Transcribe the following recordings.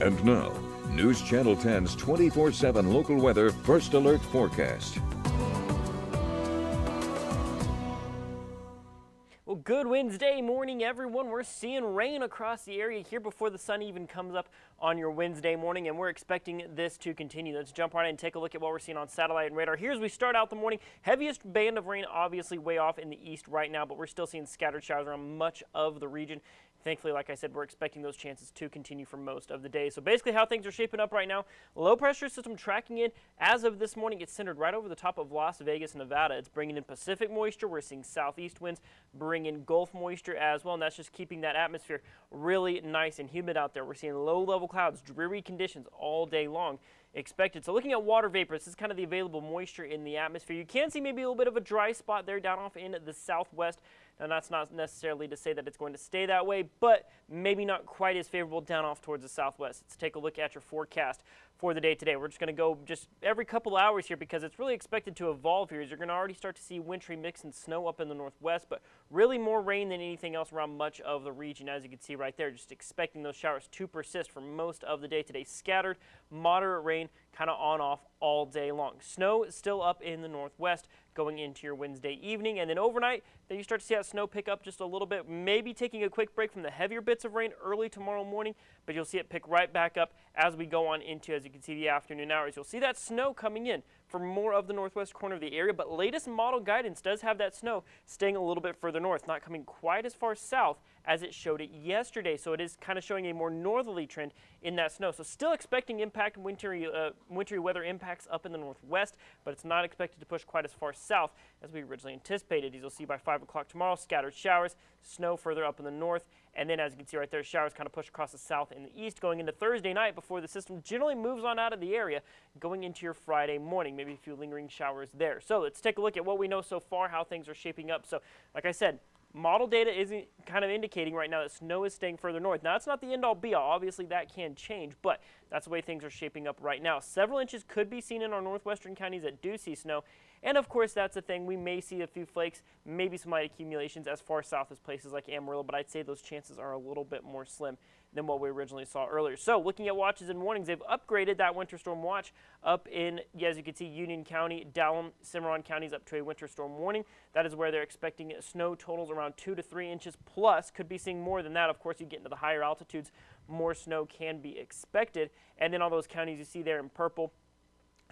And now, News Channel 10's 24 7 local weather first alert forecast. Well, good Wednesday morning, everyone. We're seeing rain across the area here before the sun even comes up on your Wednesday morning, and we're expecting this to continue. Let's jump right in and take a look at what we're seeing on satellite and radar. Here as we start out the morning. Heaviest band of rain, obviously, way off in the east right now, but we're still seeing scattered showers around much of the region. Thankfully, like I said, we're expecting those chances to continue for most of the day. So basically how things are shaping up right now, low pressure system tracking in as of this morning. It's centered right over the top of Las Vegas, Nevada. It's bringing in Pacific moisture. We're seeing southeast winds bring in Gulf moisture as well, and that's just keeping that atmosphere really nice and humid out there. We're seeing low level clouds, dreary conditions all day long expected. So looking at water vapor, this is kind of the available moisture in the atmosphere. You can see maybe a little bit of a dry spot there down off in the southwest. And that's not necessarily to say that it's going to stay that way, but maybe not quite as favorable down off towards the southwest. Let's take a look at your forecast for the day today. We're just going to go just every couple hours here because it's really expected to evolve here. As you're going to already start to see wintry mix and snow up in the northwest, but really more rain than anything else around much of the region, as you can see right there. Just expecting those showers to persist for most of the day today. Scattered, moderate rain, kind of on off all day long. Snow is still up in the northwest going into your Wednesday evening. And then overnight, then you start to see that snow pick up just a little bit, maybe taking a quick break from the heavier bits of rain early tomorrow morning, but you'll see it pick right back up as we go on into, as you can see, the afternoon hours. You'll see that snow coming in for more of the northwest corner of the area, but latest model guidance does have that snow staying a little bit further north, not coming quite as far south as it showed it yesterday. So it is kind of showing a more northerly trend in that snow. So still expecting impact wintry, uh, wintry weather impacts up in the northwest, but it's not expected to push quite as far south as we originally anticipated. As you'll see by 5 o'clock tomorrow, scattered showers, snow further up in the north, and then as you can see right there, showers kind of push across the south and the east going into Thursday night before the system generally moves on out of the area going into your Friday morning. Maybe a few lingering showers there. So let's take a look at what we know so far, how things are shaping up. So like I said, model data isn't kind of indicating right now that snow is staying further north. Now, that's not the end all be all. Obviously, that can change, but that's the way things are shaping up right now. Several inches could be seen in our northwestern counties that do see snow. And of course, that's the thing. We may see a few flakes, maybe some light accumulations as far south as places like Amarillo, but I'd say those chances are a little bit more slim than what we originally saw earlier. So looking at watches and warnings, they've upgraded that winter storm watch up in, as you can see, Union County, Dallam, Cimarron counties up to a winter storm warning. That is where they're expecting snow totals around two to three inches plus. Could be seeing more than that. Of course, you get into the higher altitudes, more snow can be expected. And then all those counties you see there in purple,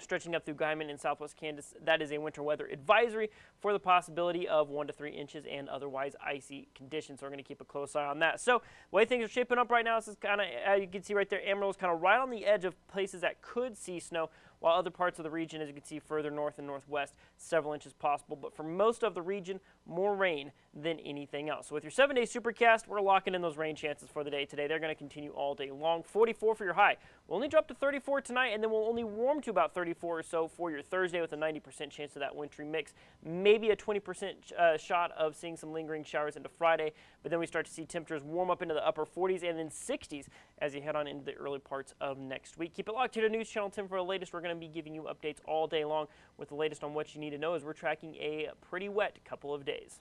stretching up through Guymon in southwest Kansas. That is a winter weather advisory for the possibility of one to three inches and otherwise icy conditions. So we're going to keep a close eye on that. So the way things are shaping up right now, this is kind of, as you can see right there, Amarillo is kind of right on the edge of places that could see snow while other parts of the region, as you can see further north and northwest, several inches possible. But for most of the region, more rain than anything else. So with your seven-day supercast, we're locking in those rain chances for the day today. They're going to continue all day long. 44 for your high. We'll only drop to 34 tonight, and then we'll only warm to about 34 or so for your Thursday with a 90% chance of that wintry mix. Maybe a 20% uh, shot of seeing some lingering showers into Friday, but then we start to see temperatures warm up into the upper 40s and then 60s as you head on into the early parts of next week. Keep it locked here to News Channel 10 for the latest. We're going to be giving you updates all day long with the latest on what you need to know as we're tracking a pretty wet couple of days.